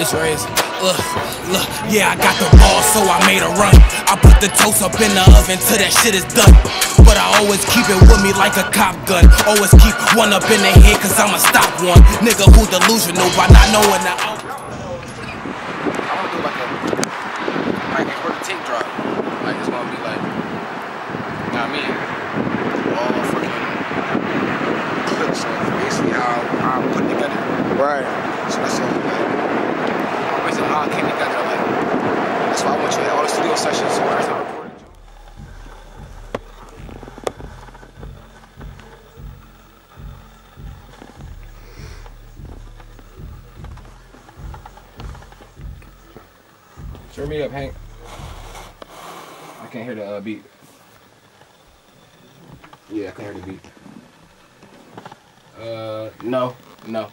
It's raised. Look, look, yeah, I got the ball, so I made a run. I put the toast up in the oven till that shit is done. But I always keep it with me like a cop gun. Always keep one up in the head, cause I'ma stop one. Nigga who delusional by not knowing the. Right. So that's all like basically how I came together like that's why I want you at all the studio sessions so every time I recorded you. Turn me up, Hank. I can't hear the uh, beat. Yeah, I can hear the beat. Uh, no, no.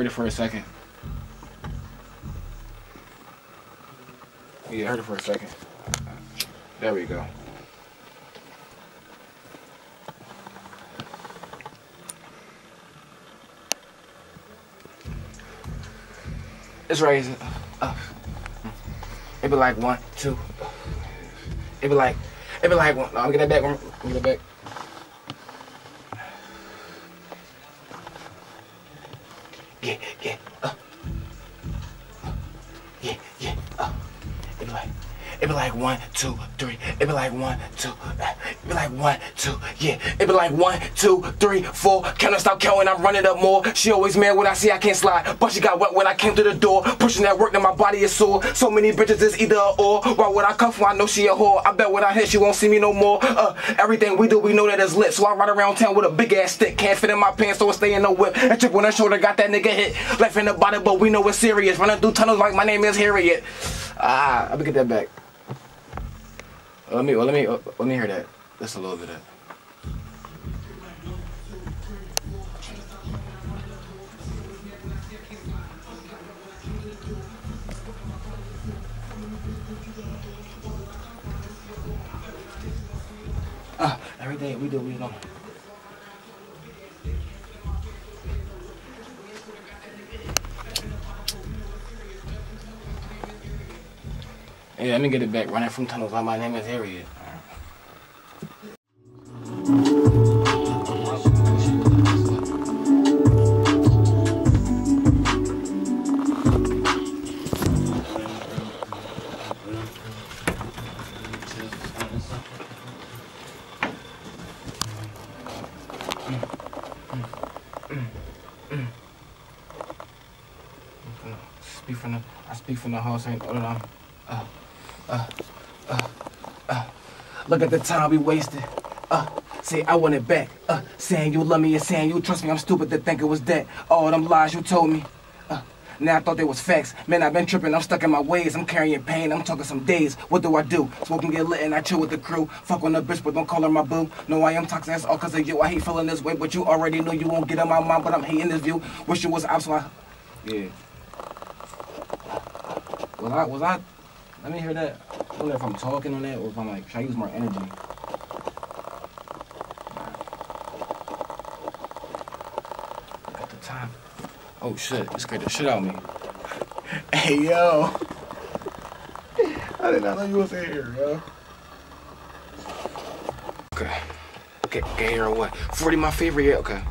Heard it for a second. Yeah, I heard it for a second. There we go. It's raising up. Uh, it be like one, two. It be like, it be like one. No, I'm get that back. One. Get that back. Two, three. It be like one, two. It be like one, two. Yeah. It be like one, two, three, four. Can I stop counting? I'm running up more. She always mad when I see I can't slide, but she got wet when I came through the door. Pushing that work, then my body is sore. So many bitches is either or. Why would I cuff her? I know she a whore. I bet when I hit, she won't see me no more. Uh, everything we do, we know that it's lit. So I ride around town with a big ass stick. Can't fit in my pants, so it stay in the whip. That chip on her shoulder got that nigga hit. Left in the body, but we know it's serious. Running through tunnels like my name is Harriet. Ah, I'll get that back. Let me, well, let me, let me hear that. Just a little bit of that. Uh, every day we do, we know. Yeah, let me get it back. Running from tunnels. My name is Harriet. Speak from the, I speak from the house. Ain't, uh, uh, uh, uh, uh. Look at the time we wasted. Uh, say I want it back. Uh, saying you love me and saying you trust me. I'm stupid to think it was that. All them lies you told me. Uh, now I thought they was facts. Man, I've been tripping. I'm stuck in my ways. I'm carrying pain. I'm talking some days. What do I do? Smoke and get lit and I chill with the crew. Fuck on the bitch, but don't call her my boo. No, I am toxic. That's all cause of you. I hate feeling this way, but you already know you won't get on my mind. But I'm hating this view. Wish you was out, so I. Yeah. Was I? Was I? Let me hear that. I don't if I'm talking on that or if I'm like, should I use more energy? At the time. Oh shit, it scared the shit out of me. Hey yo. I did not know you was in here, yo. Okay. Okay, gay or what? 40 my favorite, yeah, okay.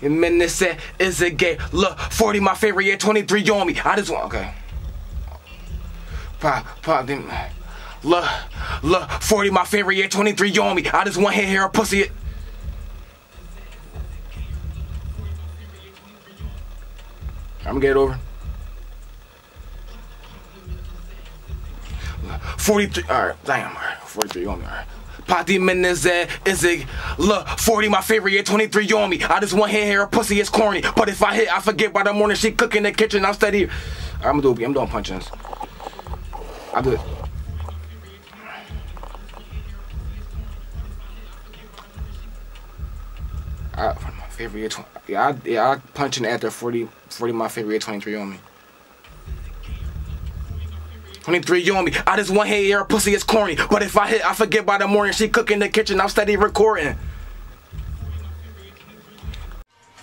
Your minute said, is it gay? Look, 40 my favorite, yeah, 23 you on me. I just want, okay. Pop, pop, then. Look, look, 40 my favorite, yeah, 23 you on me. I just want hair, hair, pussy. It. I'm gonna get it over. 43, alright, damn, alright, 43 you on me, alright. Party minutes is it look 40 my favorite yeah 23 you on me I just want hair hair pussy is corny but if I hit I forget by the morning she cook in the kitchen I'm steady I'm doing I'm doing punches I do it I, my favorite year, yeah, I, yeah, I punching after 40, 40 my favorite year 23 on me. 23, you on me. I just want hey air pussy is corny. But if I hit, I forget by the morning. She cook in the kitchen, I'm steady recording.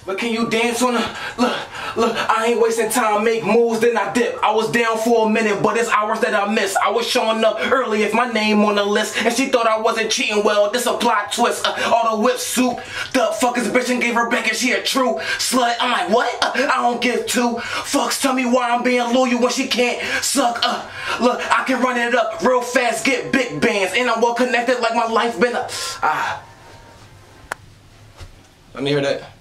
But can you dance on a look? Look, I ain't wasting time, make moves, then I dip. I was down for a minute, but it's hours that I miss. I was showing up early if my name on the list, and she thought I wasn't cheating. Well, this a plot twist. Uh, all the whip soup, the fuck is bitch and gave her back, and she a true slut. I'm like, what? Uh, I don't give two fucks. Tell me why I'm being loyal when she can't suck. Uh, look, I can run it up real fast, get big bands, and I'm well connected like my life been a ah. Let me hear that.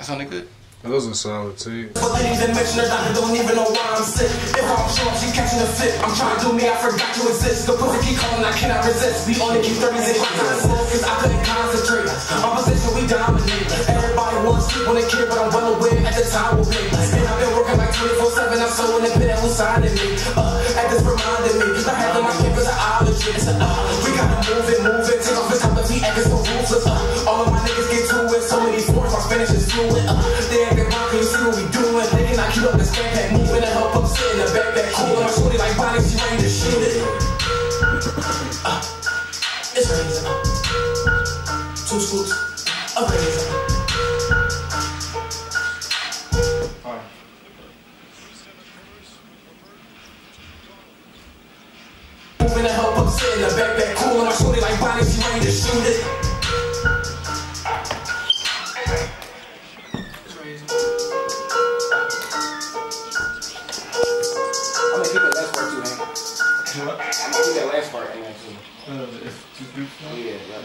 That sounded good. Those are solid too. But ladies and mention her doctor don't even know why I'm sick. If I'm sure she catching a fit, I'm trying to do me, I forgot to exist. The pussy keep calling, I cannot resist. We only keep 30s in class, cause I couldn't concentrate. On position, we dominate. Everybody wants sleep when they kid, but I'm well aware at the time will pay. And I've been working like 24-7, I'm so in the pit, who's signing me? Uh, at this reminding me, I had them my campus an ologist. Uh, we gotta move it, move it, my Spanish is fluent. Uh, they acting wrong, can you see what we doing? They cannot keep up the stand pack moving and help up sit in the backpack cool. And my shorty like Bonnie, she ready to shoot it. I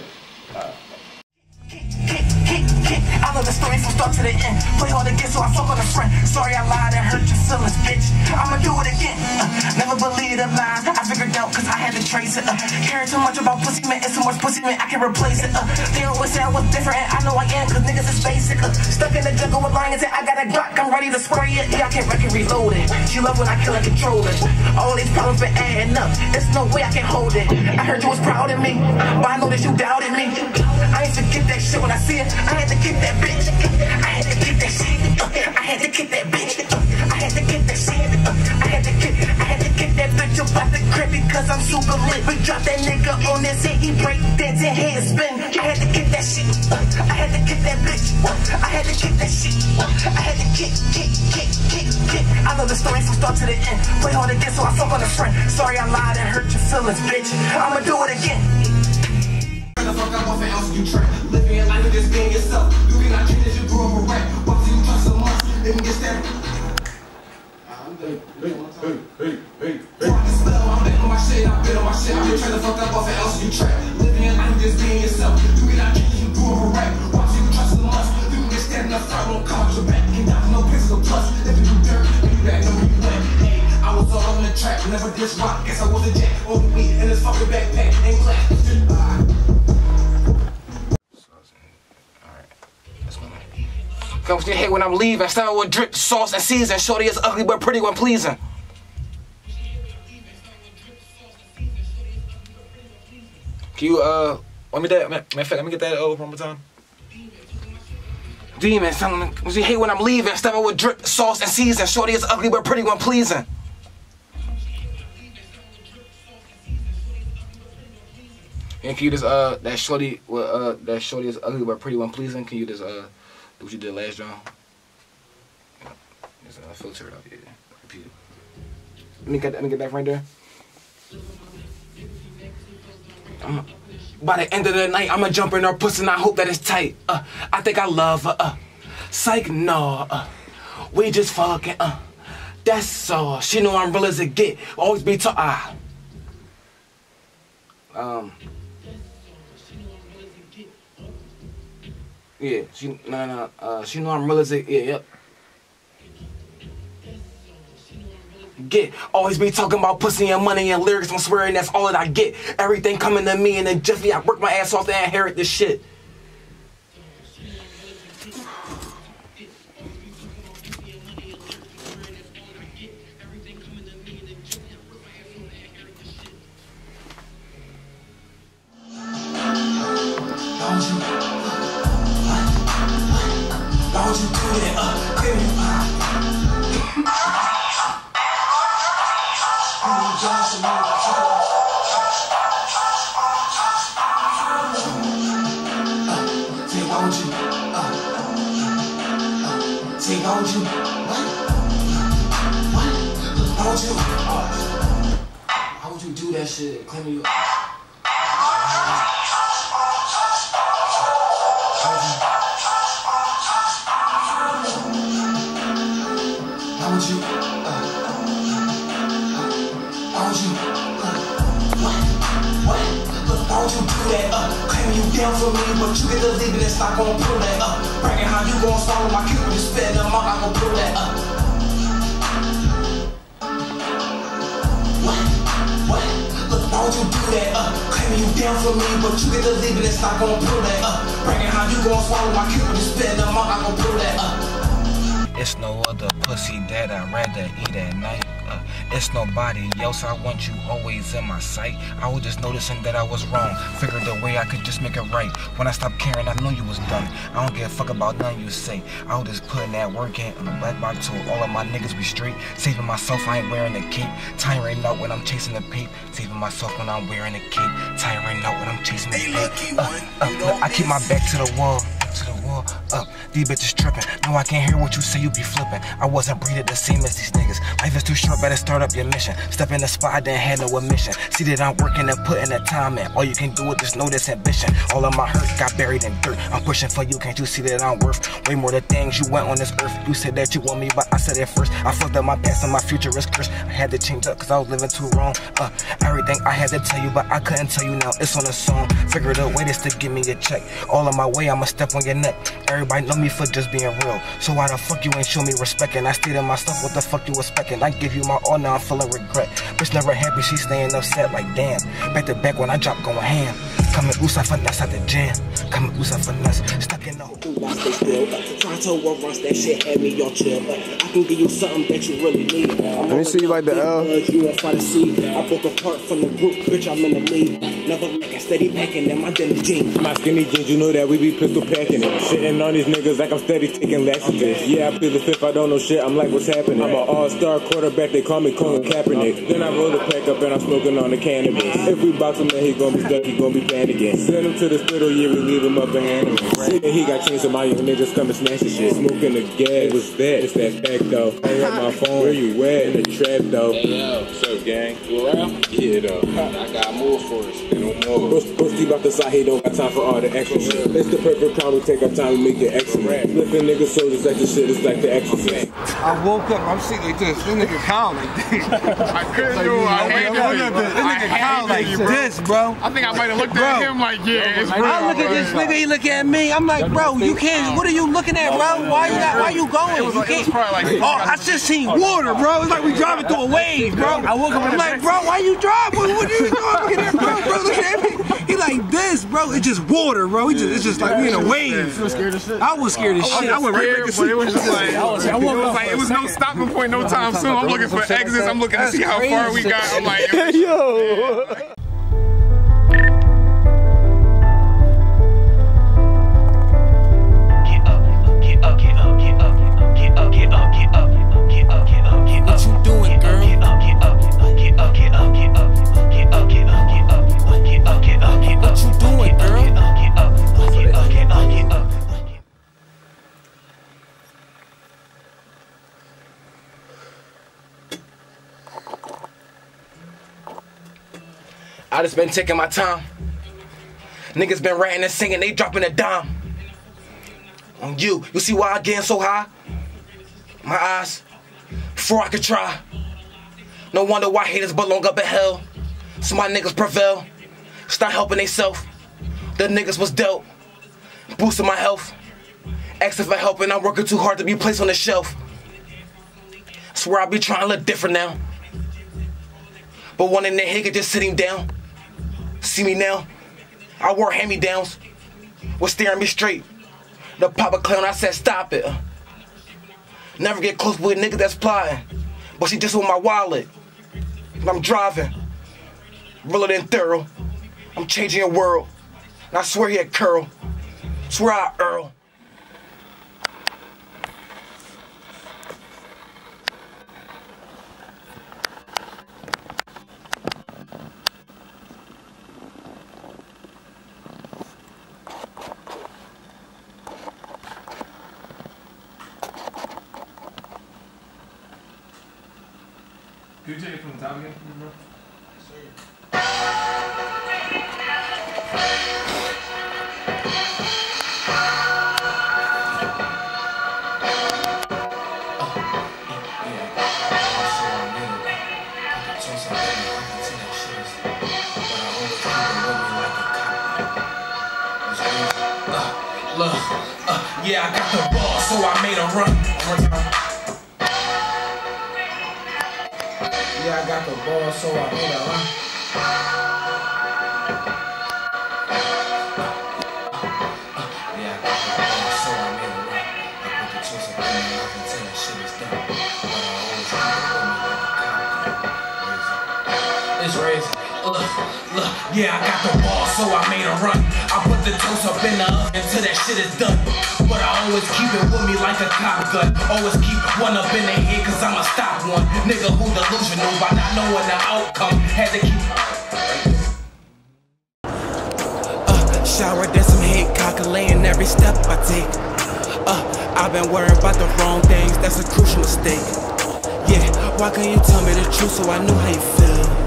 love the story from start to the end. Play hard to get, so I fuck on a friend. Sorry I lied and hurt your feelings, bitch. I'ma do it again. Uh, never believe the lies. Out cause I had to trace it. Uh, caring too much about pussy, man. It's too much pussy, man. I can replace it. Uh, they always say I was different, and I know I am, cause niggas is basic. Uh, stuck in the jungle with lions, and I got a Glock. I'm ready to spray it. Yeah, I can wreck and reload it. She love when I kill and control it. All these problems been adding up. There's no way I can hold it. I heard you was proud of me, but I know that you doubted me. I ain't forget that shit when I see it. I had to kick that bitch. I had to kick that shit. I had to kick that bitch. I had to kick that shit. I had to kick. That bitch up out the crib because I'm super lit. We dropped that nigga on this hit. He break dancing head spin. Uh, uh, I had to kick that shit. I had to kick that bitch. I had to kick that shit. I had to kick, kick, kick, kick, kick. I know the story from start to the end. Play hard again, so I fuck on a friend. Sorry I lied and hurt your feelings, bitch. I'ma do it again. fuck off an else you try. Living your life and just being yourself. You cannot change Hey, hey, hey, the I'm been on my shit, I've been on my shit. I've been fuck up off an else you try. Living your life just being yourself. You change as you up a. Why do you trust so much? You can get in the front, won't come your back. Die for no physical plus. If you do dirt, you back know you went. Hey, I was all on the track, never dish rock. Guess I was a jack. Only me in this fucking backpack and clap. With your head when I'm leaving. Start with drip, sauce, and season. Shorty is ugly but pretty when pleasing. Can you uh let me that matter of fact, let me get that over one more time. Demon, something you hate when I'm leaving. Step with drip, sauce, and season. Shorty is ugly but pretty when pleasing. And can you just uh that shorty uh that shorty is ugly but pretty when pleasing? Can you just uh what you did last John? Just uh, filter it up. Repeat. Let me get let me get back right there. By the end of the night, I'ma jump in her pussy and I hope that it's tight. Uh, I think I love her. Uh, psych, no. Uh, we just fucking. Uh, that's all. She know I'm real as it get. Always be talk. Ah. Um. Yeah, she no no. Uh, she know I'm real as it. Yeah, yep. Get always be talking about pussy and money and lyrics. I'm swearing that's all that I get. Everything coming to me and then just me. I work my ass off to inherit this shit. 是关于。I want you. Uh, uh, you. What? What? Look, why would you do that? Uh, claiming you down for me, but you get to leaving. It's not gonna pull that. Uh, bragging how you gon' start with my cupid? you spend them out. I gon' pull that. Uh, would you do that? Uh, claiming you down for me, but you get to leave it and stop gon' pull that. Uh, bragging how you gon' swallow my cue you spit them out, I gon' pull that up. It's no other pussy that I'd rather eat at night. Uh, it's nobody else. I want you always in my sight. I was just noticing that I was wrong. Figured the way I could just make it right. When I stopped caring, I knew you was done. I don't give a fuck about none you say. I was just putting that work in on the black box tool. All of my niggas be straight. Saving myself, I ain't wearing a cape. Tiring out when I'm chasing the pape. Saving myself when I'm wearing a cape. Tiring out when I'm chasing the pape. Uh, uh, I keep my back to the wall to the wall, up. These bitches tripping. No, I can't hear what you say, you be flipping. I wasn't breeded the same as these niggas. Life is too short, better start up your mission. Step in the spot, then had no admission. See that I'm working and putting the time in. All you can do is just know this ambition. All of my hurt got buried in dirt. I'm pushing for you, can't you see that I'm worth way more than things you went on this earth? You said that you want me, but I said it first. I fucked up my past and my future is cursed. I had to change up cause I was living too wrong. Uh, everything I had to tell you, but I couldn't tell you now. It's on a song. Figured a way just to give me a check. All of my way, I'ma step on your neck. Everybody know me for just being real. So why the fuck you ain't show me respect? And I stayed in my stuff, what the fuck you expecting? I give you my all, now I'm feeling regret. Bitch never happy, she staying upset like damn. Back to back when I drop going ham. Coming loose, I finesse at the jam. Coming loose, I finesse. Stuck in the hole. I stay still. Trying to that shit had me on chill. But I can give you something that you really need. Let me see you like the L. You won't find a C. I broke apart from the group, bitch. I'm in the lead. Never make a steady packing in my denim jeans. My skinny jeans, you know that we be pistol packing it. Shitting on these niggas like I'm steady taking laxatives. Yeah, I feel the fifth, I don't know shit, I'm like, what's happening? I'm an all-star quarterback, they call me Colin Kaepernick. Then I roll the pack up and I'm smoking on the cannabis. If we box him, then he gon' be stuck, he gon' be panicking. Send him to the hospital, yeah, we leave him up and hand him. See that he got chains, so my young niggas come and snatch the shit. Smoking the gas, what's that? It's that fact though. Hang up my phone, where you at? In the trap though. Yo, what's up, gang? You around? Yeah, though. I got more for us. They don't know. Push, push the side, he don't got time for all the extra shit. It's the perfect crowd, we take our time to make it excellent. Flipping niggas soldiers like the shit is like the exorcist. I woke up, I'm sitting like this. This nigga Kyle like this. I couldn't do it. I hated Look you. at this. This nigga Kyle like you, bro. this, bro. I think I might have looked Bro. at him like, yeah, it's real. I look at this nigga, he look at me. I'm like, bro, you can't. Oh. What are you looking at, bro? Why you not? Why you going? was You like- can't. Oh, I just seen water, bro. It's like we driving through a wave, bro. I woke up. I'm like, bro, why you driving? What, what you doing? Look at that, bro. Bro, look at me. He like this, bro. It's just water, bro. He just, it's just like we in a wave. I was scared as shit. I went right back to sleep. it was just like, it was like, it was no stopping point, no time soon. I'm looking for exits. I'm looking to see how far we got. I'm like, Yo! I just been taking my time. Niggas been ratting and singing, they dropping a dime. On you, you see why I getting so high? My eyes, before I could try. No wonder why haters belong up in hell. So my niggas prevail. Start helping theyself. The niggas was dealt. Boosting my health. Asking for help and I'm working too hard to be placed on the shelf. Swear I'll be trying to look different now. But one in the head just sitting down. See me now? I wore hand-me-downs. Was staring me straight. The papa clown, I said, stop it. Never get close with a nigga that's plotting. But she just with my wallet. I'm driving. Realer than thorough. I'm changing your world. And I swear he curl. Swear I Earl. Yeah, I got the ball, so I made a run. Yeah, I got the ball, so I made a run. Yeah, I got the ball, so I made a run. I put the chips up in my mouth until that shit is done. But I always keep it with me. It's crazy. Look, look, yeah, I got the ball, so I made a run. I put the toast up in the oven until that shit is done. But I always keep it with me like a cop gun. Always keep one up in the head, cause I'ma stop one. Nigga who delusional by not knowing the outcome. Had to keep. Uh, shower, then some head calculating every step I take. Uh, I've been worrying about the wrong things, that's a crucial mistake. Yeah, why couldn't you tell me the truth so I knew how you feel.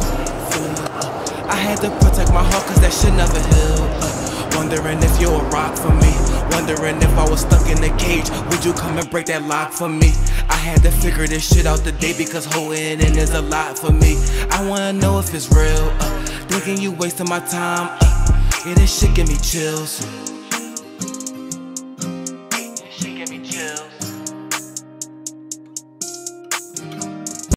I had to protect my heart cause that shit never healed. Uh, wondering if you're a rock for me. Wondering if I was stuck in a cage, would you come and break that lock for me? I had to figure this shit out today because holding in is a lot for me. I wanna know if it's real. Uh, thinking you wasting my time. Uh, yeah, this. Shit give me chills.